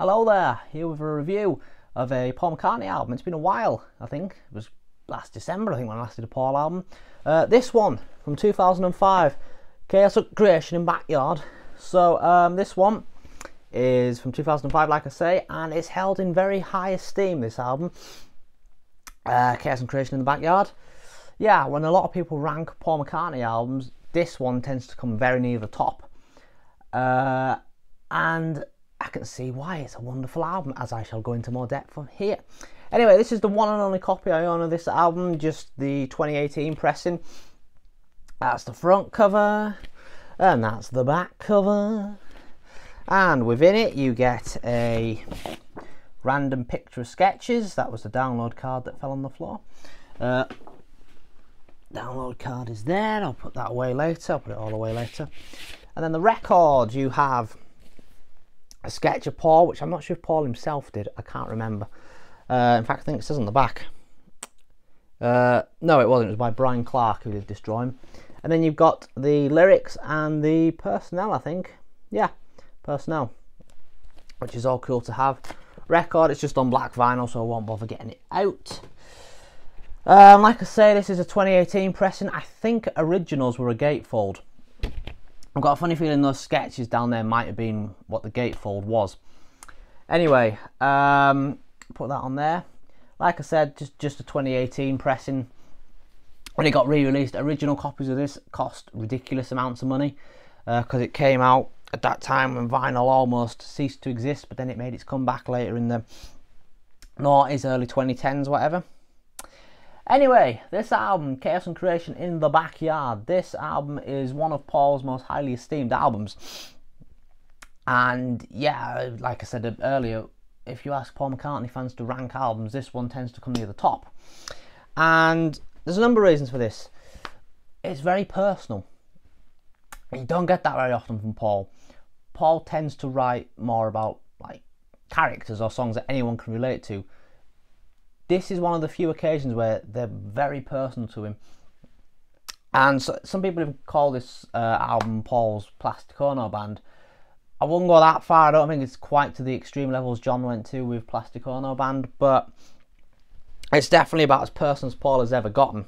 Hello there, here with a review of a Paul McCartney album. It's been a while, I think. It was last December, I think, when I last did a Paul album. Uh, this one from 2005, Chaos Creation in Backyard. So, um, this one is from 2005, like I say, and it's held in very high esteem, this album. Uh, Chaos and Creation in the Backyard. Yeah, when a lot of people rank Paul McCartney albums, this one tends to come very near the top. Uh, and I can see why it's a wonderful album, as I shall go into more depth from here. Anyway, this is the one and only copy I own of this album, just the 2018 pressing. That's the front cover, and that's the back cover. And within it, you get a random picture of sketches. That was the download card that fell on the floor. Uh, download card is there. I'll put that away later. I'll put it all away later. And then the record, you have a sketch of Paul, which I'm not sure if Paul himself did. I can't remember. Uh, in fact, I think it says on the back. Uh, no, it wasn't. It was by Brian Clark who did Destroy Him. And then you've got the lyrics and the personnel, I think. Yeah, personnel. Which is all cool to have. Record, it's just on black vinyl, so I won't bother getting it out. Um, like I say, this is a 2018 pressing. I think originals were a gatefold. I've got a funny feeling those sketches down there might have been what the gatefold was. Anyway, um, put that on there. Like I said, just just a 2018 pressing. When it got re-released, original copies of this cost ridiculous amounts of money because uh, it came out at that time when vinyl almost ceased to exist, but then it made its comeback later in the noughties, early 2010s, whatever. Anyway, this album, Chaos and Creation in the Backyard, this album is one of Paul's most highly esteemed albums. And yeah, like I said earlier, if you ask Paul McCartney fans to rank albums, this one tends to come near the top. And there's a number of reasons for this. It's very personal. You don't get that very often from Paul. Paul tends to write more about like characters or songs that anyone can relate to this is one of the few occasions where they're very personal to him. And so, some people have called this uh, album Paul's Plastic Ono Band. I wouldn't go that far. I don't think it's quite to the extreme levels John went to with Plastic Ono Band, but it's definitely about as personal as Paul has ever gotten.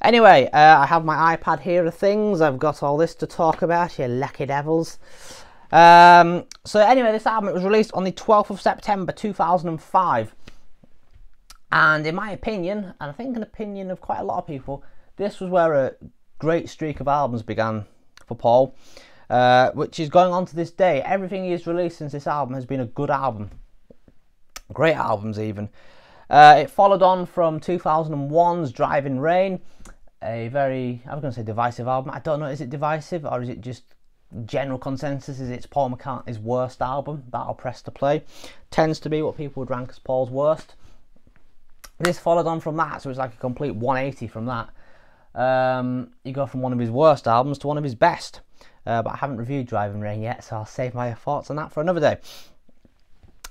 Anyway, uh, I have my iPad here of things. I've got all this to talk about, you lucky devils. Um, so anyway, this album it was released on the 12th of September 2005. And in my opinion, and I think an opinion of quite a lot of people, this was where a great streak of albums began for Paul, uh, which is going on to this day. Everything he's released since this album has been a good album, great albums even. Uh, it followed on from 2001's Driving Rain, a very, I was going to say divisive album. I don't know, is it divisive or is it just general consensus? Is it's Paul McCartney's worst album that I'll press to play? Tends to be what people would rank as Paul's worst. This followed on from that, so it's like a complete 180 from that. Um, you go from one of his worst albums to one of his best. Uh, but I haven't reviewed Driving Rain yet, so I'll save my thoughts on that for another day.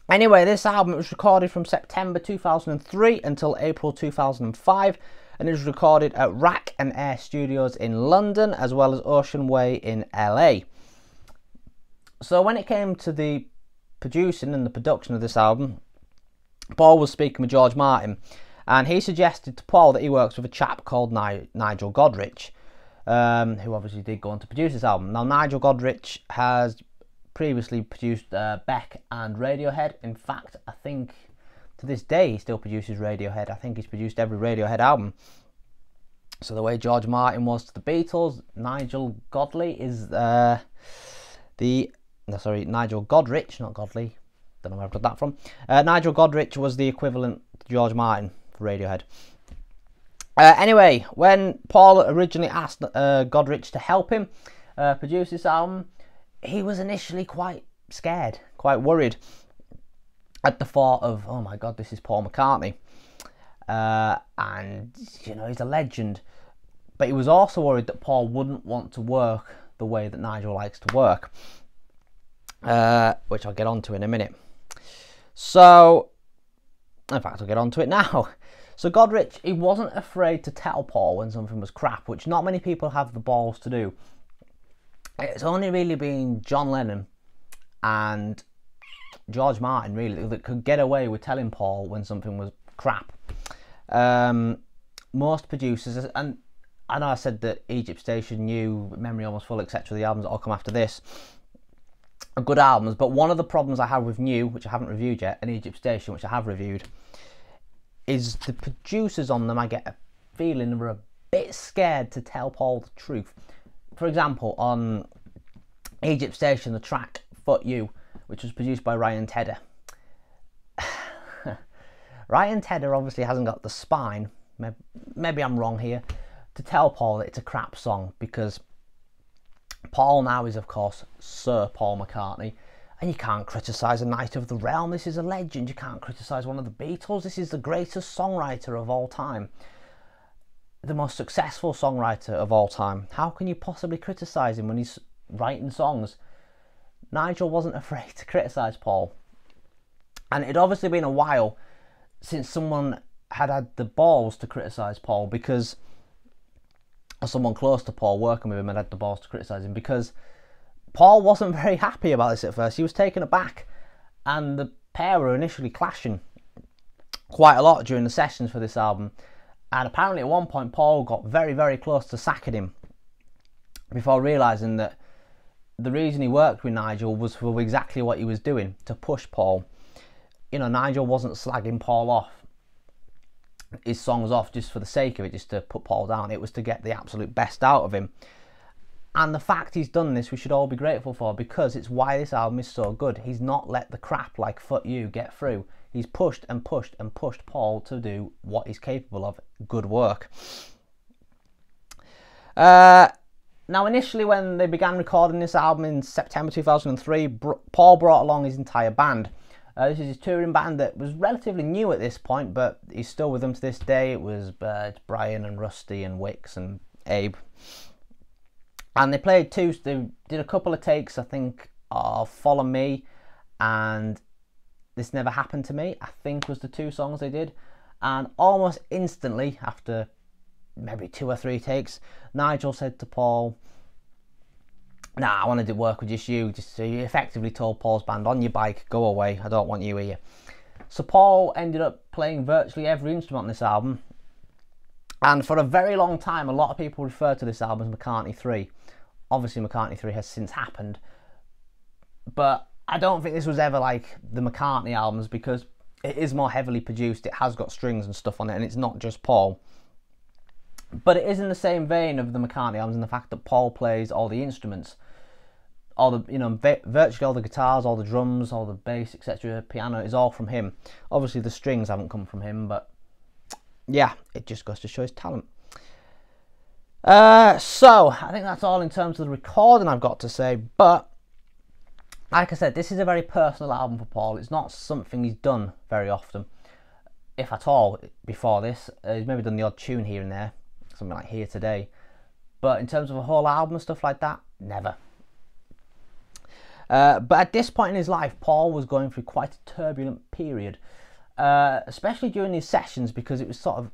Anyway, this album was recorded from September 2003 until April 2005, and it was recorded at RAK and Air Studios in London as well as Ocean Way in LA. So when it came to the producing and the production of this album, Paul was speaking with George Martin, and he suggested to Paul that he works with a chap called Ni- Nigel Godrich, um, who obviously did go on to produce this album. Now, Nigel Godrich has previously produced uh, Beck and Radiohead. In fact, I think to this day he still produces Radiohead. I think he's produced every Radiohead album. So the way George Martin was to the Beatles, Nigel Godley is uh, the no, sorry Nigel Godrich, not Godley, don't know where I've got that from. Uh, Nigel Godrich was the equivalent to George Martin for Radiohead. Uh, anyway, when Paul originally asked uh, Godrich to help him uh, produce this album, he was initially quite scared, quite worried at the thought of, oh my god, this is Paul McCartney. Uh, and, you know, he's a legend. But he was also worried that Paul wouldn't want to work the way that Nigel likes to work, uh, which I'll get onto in a minute. So, in fact, I'll get on to it now. So Godrich, he wasn't afraid to tell Paul when something was crap, which not many people have the balls to do. It's only really been John Lennon and George Martin really that could get away with telling Paul when something was crap. Um, most producers, and I know I said that Egypt Station, New, Memory Almost Full, etc. The albums that all come after this good albums, but one of the problems I have with New, which I haven't reviewed yet, and Egypt Station, which I have reviewed, is the producers on them. I get a feeling they're a bit scared to tell Paul the truth. For example, on Egypt Station, the track "Fuck You," which was produced by Ryan Tedder. Ryan Tedder obviously hasn't got the spine. Maybe, maybe I'm wrong here to tell Paul that it's a crap song because Paul now is, of course, Sir Paul McCartney, and you can't criticise a Knight of the Realm. This is a legend. You can't criticise one of the Beatles. This is the greatest songwriter of all time, the most successful songwriter of all time. How can you possibly criticise him when he's writing songs? Nigel wasn't afraid to criticise Paul, and it'd obviously been a while since someone had had the balls to criticise Paul because someone close to Paul working with him and had the balls to criticise him because Paul wasn't very happy about this at first. He was taken aback, and the pair were initially clashing quite a lot during the sessions for this album. And apparently, at one point, Paul got very, very close to sacking him before realising that the reason he worked with Nigel was for exactly what he was doing to push Paul. You know, Nigel wasn't slagging Paul off his songs off just for the sake of it, just to put Paul down. It was to get the absolute best out of him. And the fact he's done this, we should all be grateful for because it's why this album is so good. He's not let the crap like Fuck You get through. He's pushed and pushed and pushed Paul to do what he's capable of good work. Uh, now, initially, when they began recording this album in September 2003, Paul brought along his entire band. Uh, this is his touring band that was relatively new at this point, but he's still with them to this day. It was uh, Brian and Rusty and Wix and Abe. And they played two, they did a couple of takes, I think, of Follow Me and This Never Happened to Me, I think was the two songs they did. And almost instantly, after maybe two or three takes, Nigel said to Paul, nah, I wanted to work with just you. Just so you effectively told Paul's band on your bike, go away. I don't want you here. So Paul ended up playing virtually every instrument on this album. And for a very long time, a lot of people refer to this album as McCartney 3. Obviously, McCartney 3 has since happened. But I don't think this was ever like the McCartney albums because it is more heavily produced. It has got strings and stuff on it, and it's not just Paul. But it is in the same vein of the McCartney albums in the fact that Paul plays all the instruments all the you know virtually all the guitars, all the drums, all the bass, etc. Piano is all from him. Obviously, the strings haven't come from him, but yeah, it just goes to show his talent. Uh, so I think that's all in terms of the recording I've got to say. But like I said, this is a very personal album for Paul. It's not something he's done very often, if at all. Before this, uh, he's maybe done the odd tune here and there, something like here today. But in terms of a whole album and stuff like that, never. Uh, but at this point in his life, Paul was going through quite a turbulent period, uh, especially during these sessions because it was sort of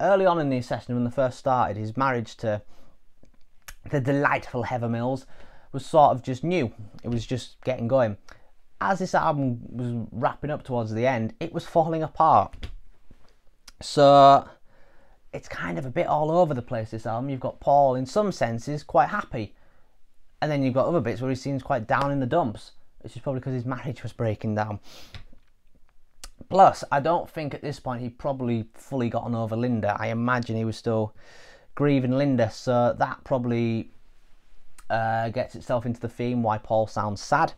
early on in these session when they first started. His marriage to the delightful Heather Mills was sort of just new. It was just getting going. As this album was wrapping up towards the end, it was falling apart. So it's kind of a bit all over the place. This album, you've got Paul, in some senses, quite happy and then you've got other bits where he seems quite down in the dumps, which is probably because his marriage was breaking down. Plus, I don't think at this point he probably fully gotten over Linda. I imagine he was still grieving Linda, so that probably uh, gets itself into the theme why Paul sounds sad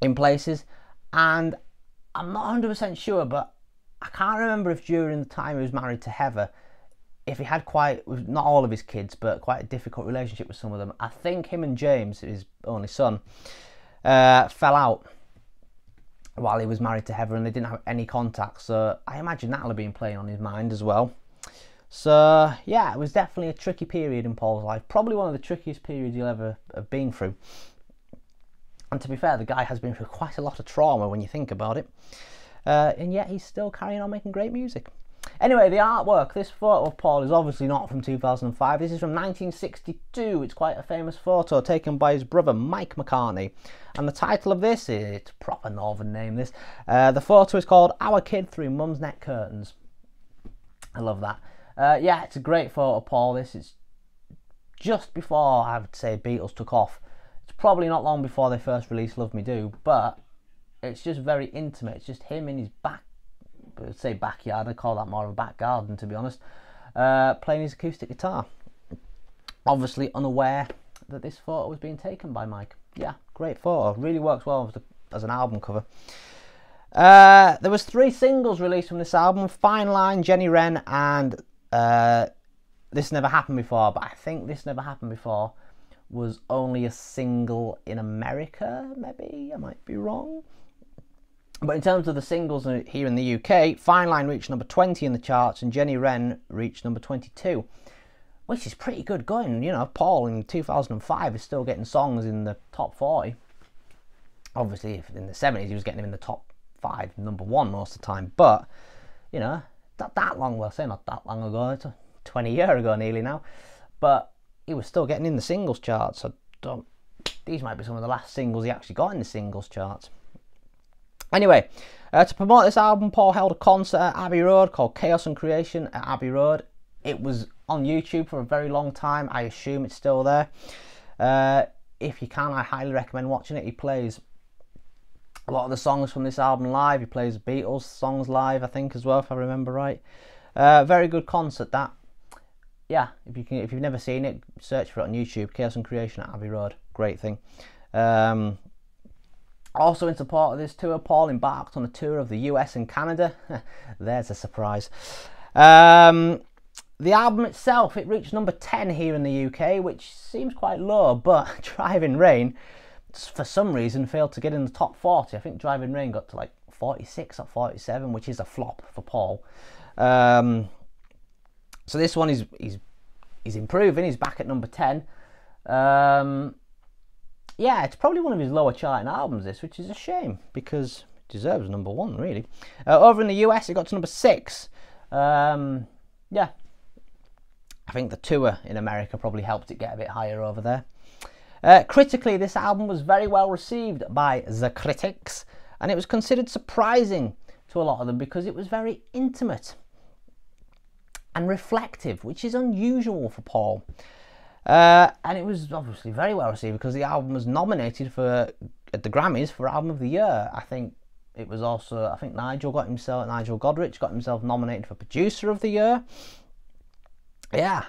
in places. And I'm not 100% sure, but I can't remember if during the time he was married to Heather, if he had quite not all of his kids, but quite a difficult relationship with some of them, I think him and James, his only son, uh, fell out while he was married to Heather, and they didn't have any contact. So I imagine that'll have been playing on his mind as well. So yeah, it was definitely a tricky period in Paul's life. Probably one of the trickiest periods he'll ever have been through. And to be fair, the guy has been through quite a lot of trauma when you think about it. Uh, and yet he's still carrying on making great music. Anyway, the artwork. This photo of Paul is obviously not from 2005. This is from 1962. It's quite a famous photo taken by his brother Mike McCartney. And the title of this is proper northern name. This uh, the photo is called "Our Kid Through Mum's Net Curtains." I love that. Uh, yeah, it's a great photo, Paul. This is just before I would say Beatles took off. It's probably not long before they first released "Love Me Do," but it's just very intimate. It's just him in his back say backyard. I call that more of a back garden, to be honest. Uh, playing his acoustic guitar. Obviously unaware that this photo was being taken by Mike. Yeah, great photo. Really works well as, the, as an album cover. Uh, there was three singles released from this album: Fine Line, Jenny Wren, and uh, This Never Happened Before. But I think This Never Happened Before was only a single in America. Maybe I might be wrong. But in terms of the singles uh, here in the UK, Fine Line reached number 20 in the charts and Jenny Wren reached number 22, which is pretty good going. You know, Paul in 2005 is still getting songs in the top 40. Obviously, in the 70s, he was getting them in the top five, number one most of the time. But, you know, that, that long, well, say not that long ago, it's 20 years ago nearly now. But he was still getting in the singles charts. So these might be some of the last singles he actually got in the singles charts. Anyway, uh, to promote this album, Paul held a concert at Abbey Road called Chaos and Creation at Abbey Road. It was on YouTube for a very long time. I assume it's still there. Uh, if you can, I highly recommend watching it. He plays a lot of the songs from this album live. He plays Beatles songs live, I think, as well, if I remember right. Uh, very good concert that. Yeah, if you can, if you've never seen it, search for it on YouTube. Chaos and Creation at Abbey Road, great thing. Um, also, in support of this tour, Paul embarked on a tour of the US and Canada. There's a surprise. Um, the album itself, it reached number 10 here in the UK, which seems quite low, but Driving Rain, for some reason, failed to get in the top 40. I think Driving Rain got to like 46 or 47, which is a flop for Paul. Um, so this one is he's, he's improving. He's back at number 10. Um, yeah, it's probably one of his lower charting albums, this, which is a shame because it deserves number one, really. Uh, over in the US, it got to number six. Um, yeah, I think the tour in America probably helped it get a bit higher over there. Uh, critically, this album was very well received by the critics, and it was considered surprising to a lot of them because it was very intimate and reflective, which is unusual for Paul. Uh, and it was obviously very well received because the album was nominated for at the Grammys for Album of the Year. I think it was also I think Nigel got himself Nigel Godrich got himself nominated for Producer of the Year. Yeah,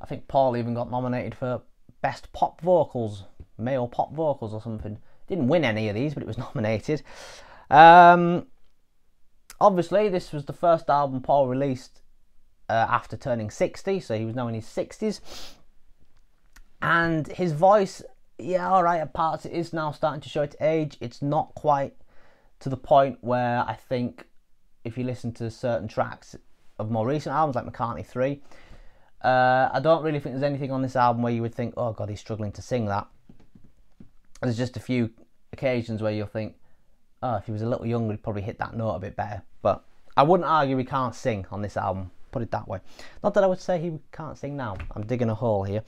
I think Paul even got nominated for Best Pop Vocals, Male Pop Vocals or something. Didn't win any of these, but it was nominated. Um, obviously, this was the first album Paul released uh, after turning 60, so he was now in his 60s and his voice, yeah, all right, at parts it is now starting to show its age. It's not quite to the point where I think if you listen to certain tracks of more recent albums like McCartney 3, uh, I don't really think there's anything on this album where you would think, oh god, he's struggling to sing that. There's just a few occasions where you'll think, oh, if he was a little younger, he'd probably hit that note a bit better. But I wouldn't argue he can't sing on this album, put it that way. Not that I would say he can't sing now. I'm digging a hole here.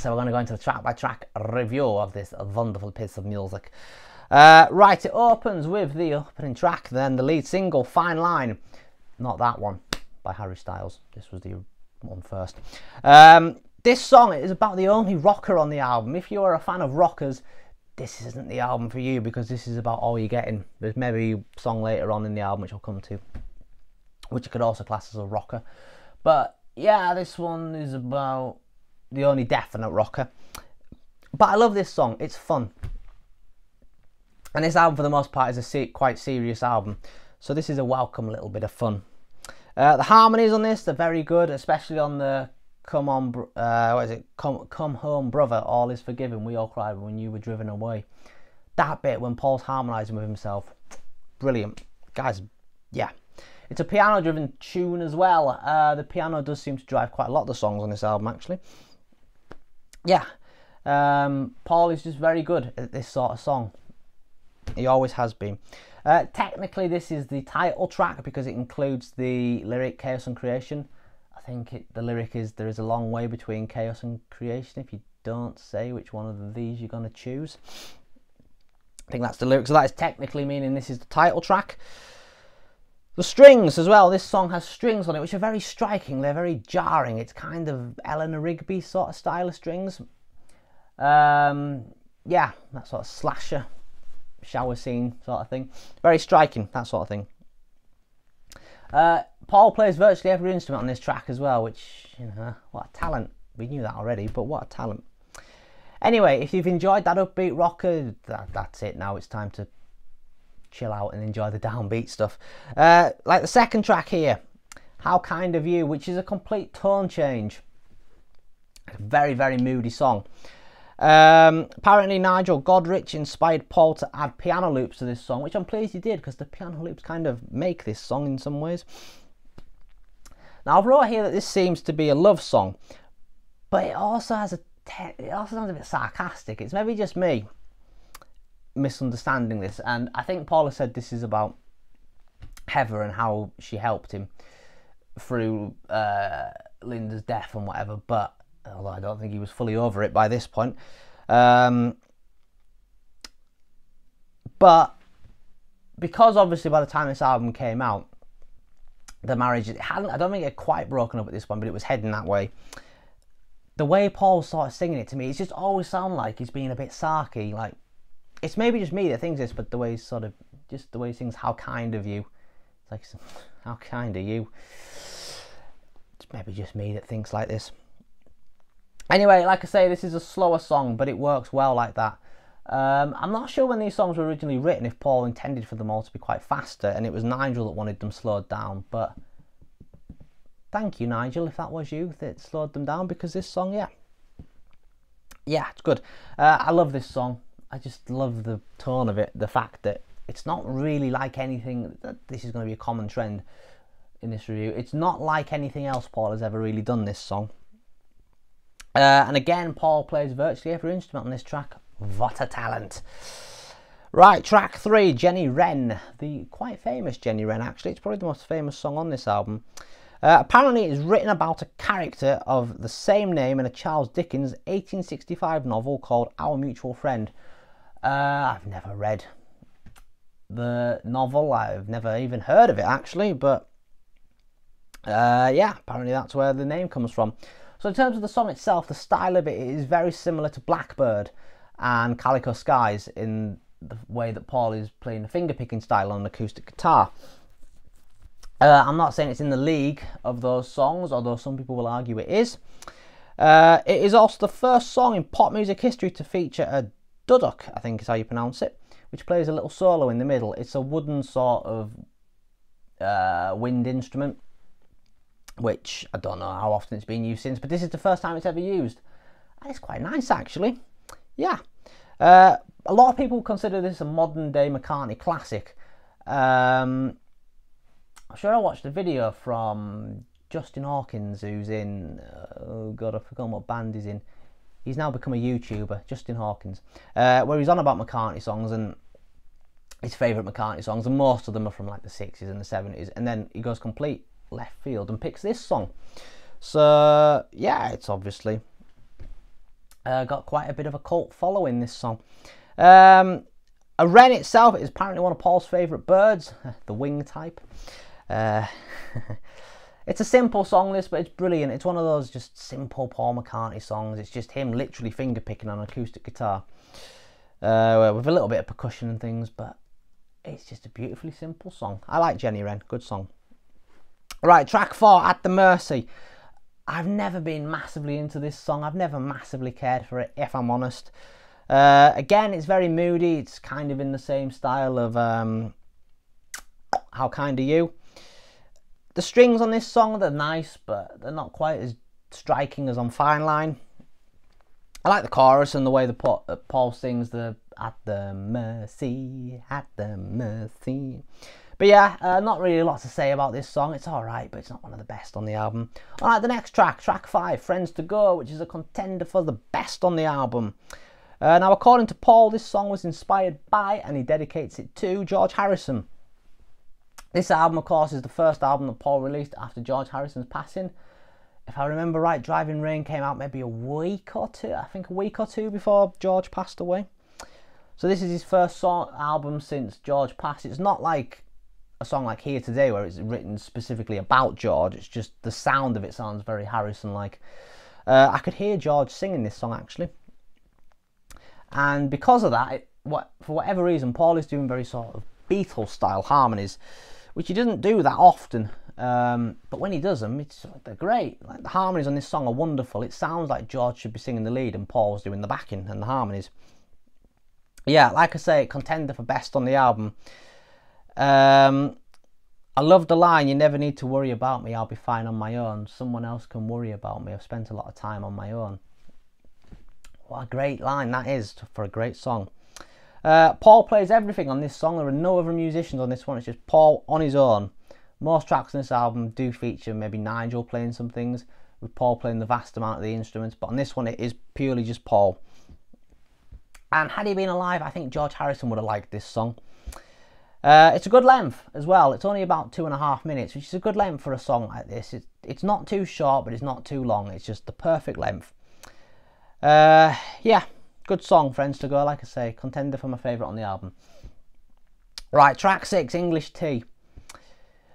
So we're going to go into the track by track review of this wonderful piece of music. Uh, right, it opens with the opening track, then the lead single, Fine Line. Not that one, by Harry Styles. This was the one first. Um, this song is about the only rocker on the album. If you are a fan of rockers, this isn't the album for you because this is about all you're getting. There's maybe a song later on in the album which I'll come to, which you could also class as a rocker. But yeah, this one is about the only definite rocker. But I love this song, it's fun. And this album, for the most part, is a se quite serious album. So this is a welcome little bit of fun. Uh, the harmonies on this, are very good, especially on the Come On, uh, what is it? Come, come Home Brother, All Is Forgiven, We All Cried When You Were Driven Away. That bit when Paul's harmonising with himself, brilliant. Guys, yeah. It's a piano driven tune as well. Uh, the piano does seem to drive quite a lot of the songs on this album, actually yeah, um, Paul is just very good at this sort of song. He always has been. Uh, technically, this is the title track because it includes the lyric Chaos and Creation. I think it, the lyric is There is a long way between chaos and creation if you don't say which one of these you're going to choose. I think that's the lyric. So that is technically meaning this is the title track. The strings as well. This song has strings on it which are very striking. They're very jarring. It's kind of Eleanor Rigby sort of style of strings. Um, yeah, that sort of slasher shower scene sort of thing. Very striking, that sort of thing. Uh, Paul plays virtually every instrument on this track as well, which, you know, what a talent. We knew that already, but what a talent. Anyway, if you've enjoyed that upbeat rocker, that, that's it. Now it's time to chill out and enjoy the downbeat stuff. Uh, like the second track here, How Kind of You, which is a complete tone change. Very, very moody song. Um, apparently, Nigel Godrich inspired Paul to add piano loops to this song, which I'm pleased he did because the piano loops kind of make this song in some ways. Now, I've wrote here that this seems to be a love song, but it also has a it also sounds a bit sarcastic. It's maybe just me misunderstanding this, and I think Paula said this is about Heather and how she helped him through uh, Linda's death and whatever. But although I don't think he was fully over it by this point. Um, but because obviously by the time this album came out, the marriage it hadn't. I don't think it had quite broken up at this point, but it was heading that way. The way Paul started singing it to me, it just always sounded like he's being a bit sarky. Like it's maybe just me that thinks this, but the way he's sort of just the way he sings, "How kind of you," it's like, "How kind are you?" It's maybe just me that thinks like this. Anyway, like I say, this is a slower song, but it works well like that. Um, I'm not sure when these songs were originally written if Paul intended for them all to be quite faster, and it was Nigel that wanted them slowed down. But thank you, Nigel, if that was you that slowed them down, because this song, yeah, yeah, it's good. Uh, I love this song. I just love the tone of it. The fact that it's not really like anything. This is going to be a common trend in this review. It's not like anything else Paul has ever really done. This song. Uh, and again, Paul plays virtually every instrument on this track. What a talent! Right, track three, Jenny Wren. The quite famous Jenny Wren, actually. It's probably the most famous song on this album. Uh, apparently, it is written about a character of the same name in a Charles Dickens 1865 novel called Our Mutual Friend. Uh, I've never read the novel, I've never even heard of it actually, but uh, yeah, apparently that's where the name comes from. So in terms of the song itself, the style of it is very similar to Blackbird and Calico Skies in the way that Paul is playing a finger picking style on an acoustic guitar. Uh, I'm not saying it's in the league of those songs, although some people will argue it is. Uh, it is also the first song in pop music history to feature a duduk, I think is how you pronounce it, which plays a little solo in the middle. It's a wooden sort of uh, wind instrument which I don't know how often it's been used since, but this is the first time it's ever used. And it's quite nice actually. Yeah. Uh, a lot of people consider this a modern day McCartney classic. Um, I'm sure I watched a video from Justin Hawkins, who's in, uh, oh god, I've forgotten what band he's in. He's now become a YouTuber, Justin Hawkins, uh, where he's on about McCartney songs and his favourite McCartney songs, and most of them are from like the 60s and the 70s. And then he goes complete left field and picks this song. So yeah, it's obviously uh, got quite a bit of a cult following. This song. Um, a wren itself is apparently one of Paul's favourite birds, the wing type. Uh, it's a simple song, list, but it's brilliant. It's one of those just simple Paul McCartney songs. It's just him literally finger picking on acoustic guitar uh, with a little bit of percussion and things, but it's just a beautifully simple song. I like Jenny Wren, good song. Right, track four, At the Mercy. I've never been massively into this song. I've never massively cared for it, if I'm honest. Uh, again, it's very moody. It's kind of in the same style of um, How Kind Are You. The strings on this song, they're nice, but they're not quite as striking as on Fine Line. I like the chorus and the way the Paul sings the At the Mercy, At the Mercy. But yeah, uh, not really a lot to say about this song. It's alright, but it's not one of the best on the album. Alright, the next track, track 5, Friends to Go, which is a contender for the best on the album. Uh, now, according to Paul, this song was inspired by and he dedicates it to George Harrison. This album, of course, is the first album that Paul released after George Harrison's passing. If I remember right, Driving Rain came out maybe a week or two, I think a week or two before George passed away. So this is his first song album since George passed. It's not like a song like Here Today where it's written specifically about George. It's just the sound of it sounds very Harrison-like. Uh, I could hear George singing this song actually, and because of that, it, what for whatever reason, Paul is doing very sort of Beatles-style harmonies, which he doesn't do that often. Um, but when he does them, it's they're great. Like the harmonies on this song are wonderful. It sounds like George should be singing the lead and Paul's doing the backing and the harmonies yeah, like I say, contender for best on the album. Um, I love the line, you never need to worry about me, I'll be fine on my own. Someone else can worry about me, I've spent a lot of time on my own. What a great line that is for a great song. Uh, Paul plays everything on this song. There are no other musicians on this one. It's just Paul on his own. Most tracks on this album do feature maybe Nigel playing some things, with Paul playing the vast amount of the instruments. But on this one, it is purely just Paul. And had he been alive, I think George Harrison would have liked this song. Uh, it's a good length as well. It's only about two and a half minutes, which is a good length for a song like this. It's, it's not too short, but it's not too long. It's just the perfect length. Uh, yeah, good song, Friends to Go. Like I say, contender for my favourite on the album. Right, track six, English Tea.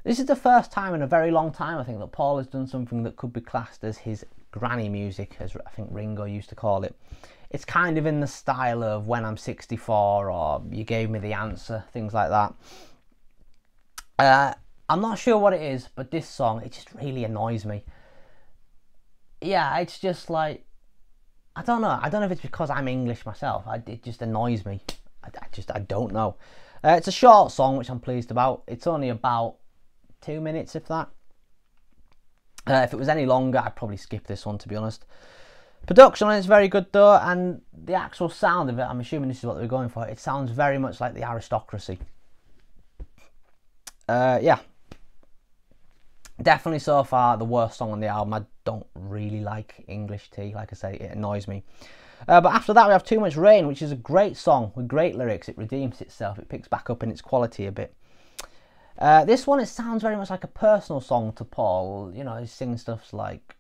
This is the first time in a very long time, I think, that Paul has done something that could be classed as his granny music, as I think Ringo used to call it it's kind of in the style of when I'm 64 or you gave me the answer, things like that. Uh, I'm not sure what it is, but this song, it just really annoys me. Yeah, it's just like, I don't know. I don't know if it's because I'm English myself. I, it just annoys me. I, I just, I don't know. Uh, it's a short song, which I'm pleased about. It's only about two minutes, if that. Uh, if it was any longer, I'd probably skip this one, to be honest. Production on it's very good though, and the actual sound of it, I'm assuming this is what they were going for, it sounds very much like the aristocracy. Uh, yeah. Definitely so far the worst song on the album. I don't really like English Tea, like I say, it annoys me. Uh, but after that, we have Too Much Rain, which is a great song with great lyrics. It redeems itself, it picks back up in its quality a bit. Uh, this one, it sounds very much like a personal song to Paul. You know, he sings stuff like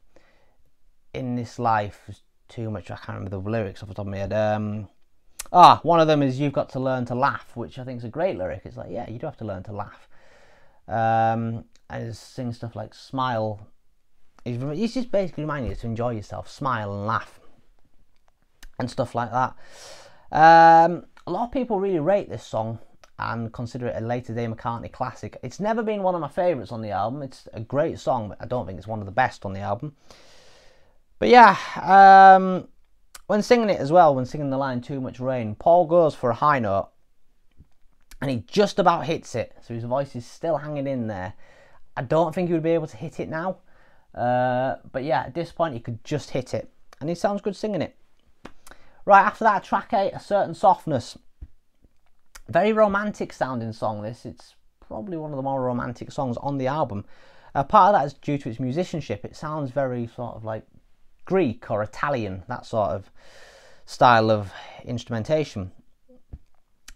in this life too much. I can't remember the lyrics off the top of my head. Um, ah, one of them is "You've got to learn to laugh," which I think is a great lyric. It's like, yeah, you do have to learn to laugh. Um, he's singing stuff like "Smile." He's just basically reminding you to enjoy yourself, smile and laugh, and stuff like that. Um, a lot of people really rate this song and consider it a later day McCartney classic. It's never been one of my favourites on the album. It's a great song, but I don't think it's one of the best on the album. But yeah, um, when singing it as well, when singing the line Too Much Rain, Paul goes for a high note and he just about hits it. So his voice is still hanging in there. I don't think he would be able to hit it now. Uh, but yeah, at this point, he could just hit it. And he sounds good singing it. Right, after that, track 8, A Certain Softness. Very romantic sounding song, this. It's probably one of the more romantic songs on the album. Uh, part of that is due to its musicianship. It sounds very sort of like Greek or Italian, that sort of style of instrumentation.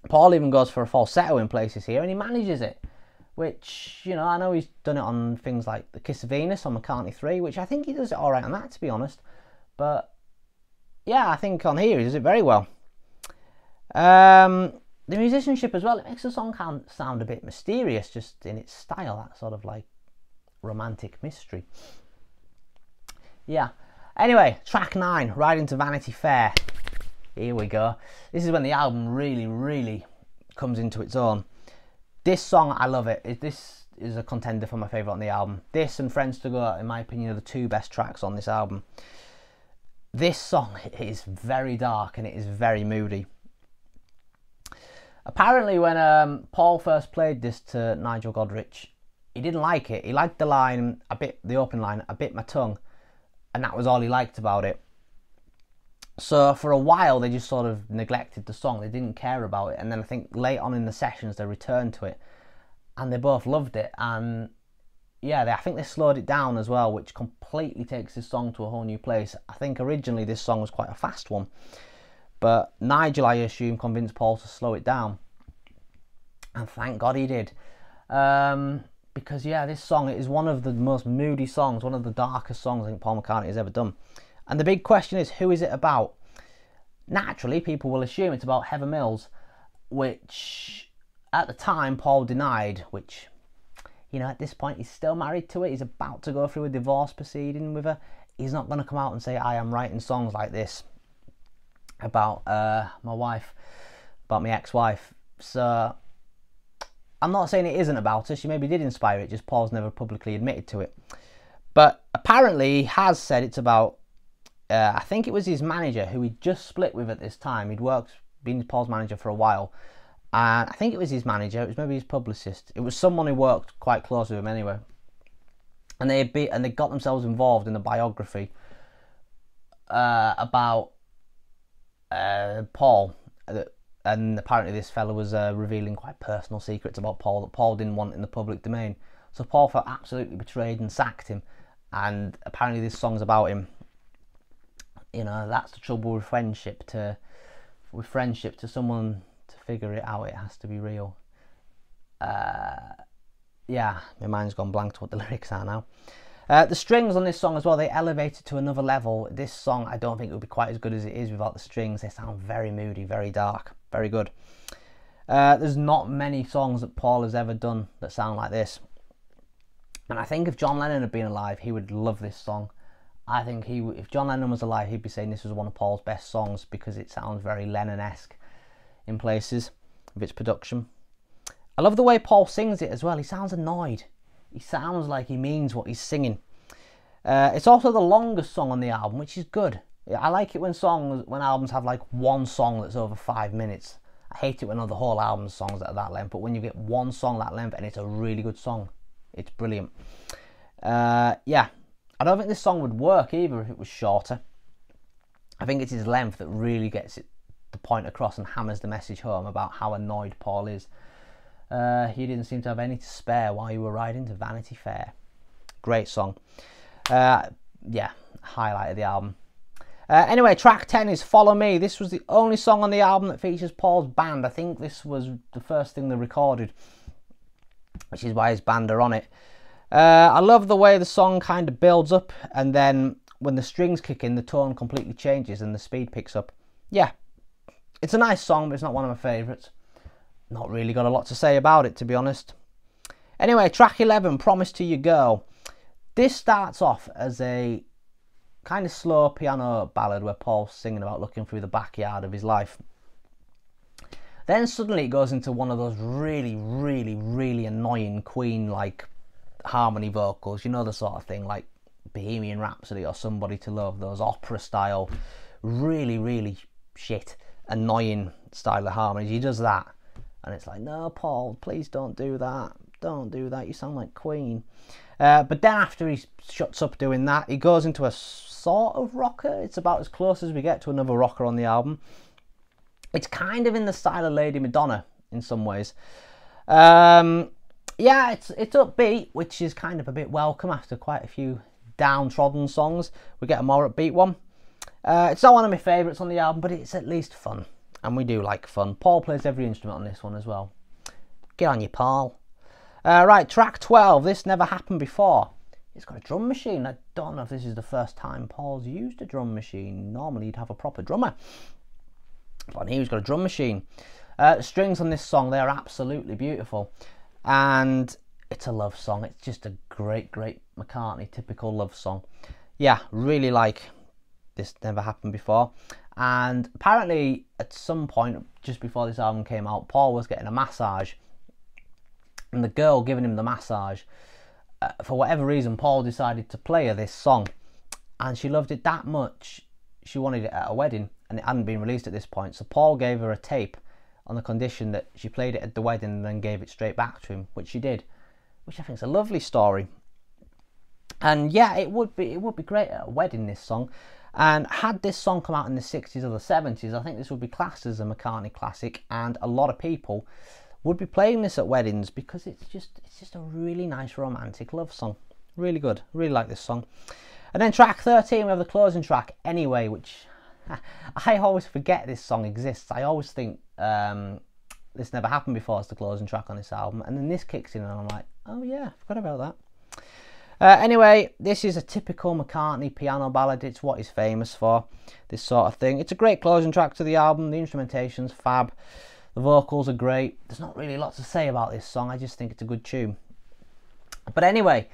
Paul even goes for a falsetto in places here and he manages it. Which, you know, I know he's done it on things like The Kiss of Venus on McCartney 3, which I think he does it alright on that, to be honest. But yeah, I think on here he does it very well. Um, the musicianship as well, it makes the song sound a bit mysterious just in its style, that sort of like romantic mystery. Yeah, Anyway, track 9, Ride into Vanity Fair. Here we go. This is when the album really, really comes into its own. This song, I love it. This is a contender for my favourite on the album. This and Friends to Go, in my opinion, are the two best tracks on this album. This song is very dark and it is very moody. Apparently, when um, Paul first played this to Nigel Godrich, he didn't like it. He liked the line a bit, the open line, a bit my tongue and that was all he liked about it. So for a while they just sort of neglected the song. They didn't care about it, and then I think late on in the sessions they returned to it, and they both loved it. And yeah, they, I think they slowed it down as well, which completely takes this song to a whole new place. I think originally this song was quite a fast one, But Nigel, I assume, convinced Paul to slow it down. And thank God he did. Um, because, yeah, this song is one of the most moody songs, one of the darkest songs I think Paul McCartney has ever done. And the big question is, who is it about? Naturally, people will assume it's about Heather Mills, which at the time Paul denied, which, you know, at this point he's still married to it. He's about to go through a divorce proceeding with her. He's not going to come out and say, I am writing songs like this about uh, my wife, about my ex-wife. So I'm not saying it isn't about her. She maybe did inspire it. Just Paul's never publicly admitted to it. But apparently he has said it's about. Uh, I think it was his manager who he'd just split with at this time. He'd worked, been Paul's manager for a while, and I think it was his manager. It was maybe his publicist. It was someone who worked quite close with him anyway. And they be and they got themselves involved in a biography uh, about uh, Paul, uh, and apparently this fellow was uh, revealing quite personal secrets about Paul that Paul didn't want in the public domain. So Paul felt absolutely betrayed and sacked him, and apparently this song's about him. You know that's the trouble with friendship. To with friendship, to someone to figure it out, it has to be real. Uh, yeah, my mind's gone blank to what the lyrics are now. Uh, the strings on this song as well, they elevate it to another level. This song, I don't think it would be quite as good as it is without the strings. They sound very moody, very dark, very good. Uh, there's not many songs that Paul has ever done that sound like this. And I think if John Lennon had been alive, he would love this song. I think he, if John Lennon was alive, he'd be saying this was one of Paul's best songs because it sounds very Lennon-esque in places of its production. I love the way Paul sings it as well. He sounds annoyed. He sounds like he means what he's singing. Uh, it's also the longest song on the album, which is good. I like it when songs, when albums have like one song that's over five minutes. I hate it when other whole albums songs that are that length, but when you get one song that length and it's a really good song, it's brilliant. Uh, yeah, I don't think this song would work either if it was shorter. I think it's his length that really gets it, the point across and hammers the message home about how annoyed Paul is uh, he didn't seem to have any to spare while you were riding to Vanity Fair. Great song. Uh, yeah, highlight of the album. Uh, anyway, track 10 is Follow Me. This was the only song on the album that features Paul's band. I think this was the first thing they recorded, which is why his band are on it. Uh, I love the way the song kind of builds up, and then when the strings kick in, the tone completely changes and the speed picks up. Yeah, it's a nice song, but it's not one of my favourites not really got a lot to say about it, to be honest. Anyway, track 11, Promise to Your Girl. This starts off as a kind of slow piano ballad where Paul's singing about looking through the backyard of his life. Then suddenly it goes into one of those really, really, really annoying Queen like harmony vocals. You know the sort of thing like Bohemian Rhapsody or Somebody to Love, those opera style, really, really shit, annoying style of harmonies. He does that. And it's like, no, Paul, please don't do that. Don't do that. You sound like Queen. Uh, but then after he shuts up doing that, he goes into a sort of rocker. It's about as close as we get to another rocker on the album. It's kind of in the style of Lady Madonna in some ways. Um, yeah, it's it's upbeat, which is kind of a bit welcome after quite a few downtrodden songs. We get a more upbeat one. Uh, it's not one of my favourites on the album, but it's at least fun and we do like fun. Paul plays every instrument on this one as well. Get on you, Paul. Uh, right, track 12. This never happened before. It's got a drum machine. I don't know if this is the first time Paul's used a drum machine. Normally, you'd have a proper drummer. But here he's got a drum machine. Uh, strings on this song, they're absolutely beautiful. And it's a love song. It's just a great, great McCartney typical love song. Yeah, really like this never happened before. And apparently, at some point just before this album came out, Paul was getting a massage, and the girl giving him the massage, uh, for whatever reason, Paul decided to play her this song, and she loved it that much, she wanted it at a wedding, and it hadn't been released at this point. So Paul gave her a tape on the condition that she played it at the wedding and then gave it straight back to him, which she did, which I think is a lovely story. And yeah, it would be it would be great at a wedding this song. And had this song come out in the 60s or the 70s, I think this would be classed as a McCartney classic, and a lot of people would be playing this at weddings because it's just it's just a really nice romantic love song. Really good. Really like this song. And then track 13, we have the closing track, Anyway, which I always forget this song exists. I always think um, this never happened before as the closing track on this album, and then this kicks in, and I'm like, oh yeah, forgot about that. Uh, anyway, this is a typical McCartney piano ballad. It's what he's famous for, this sort of thing. It's a great closing track to the album. The instrumentation's fab. The vocals are great. There's not really a lot to say about this song. I just think it's a good tune. But anyway,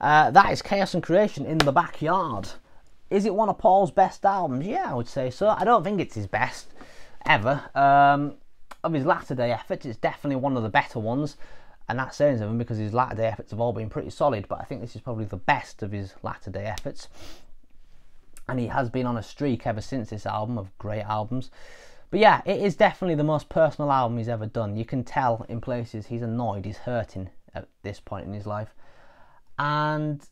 uh, that is Chaos and Creation in the Backyard. Is it one of Paul's best albums? Yeah, I would say so. I don't think it's his best ever. Um, of his latter day efforts, it's definitely one of the better ones and that's saying something because his latter day efforts have all been pretty solid. But I think this is probably the best of his latter day efforts, and he has been on a streak ever since this album of great albums. But yeah, it is definitely the most personal album he's ever done. You can tell in places he's annoyed, he's hurting at this point in his life. And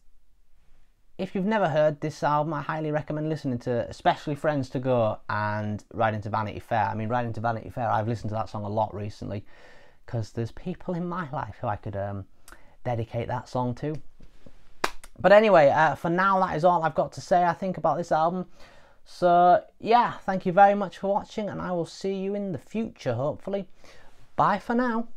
if you've never heard this album, I highly recommend listening to, especially Friends to Go and Riding to Vanity Fair. I mean, Riding to Vanity Fair, I've listened to that song a lot recently because there's people in my life who I could um, dedicate that song to. But anyway, uh, for now, that is all I've got to say, I think, about this album. So, yeah, thank you very much for watching, and I will see you in the future, hopefully. Bye for now.